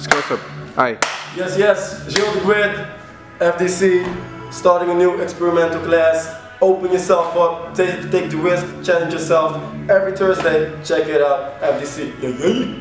Esquece. Aí. Yes, yes, Gil the Grid, FDC, starting a new experimental class. Open yourself up, take, take the risk, challenge yourself. Every Thursday, check it out, FDC. Yeah, yeah.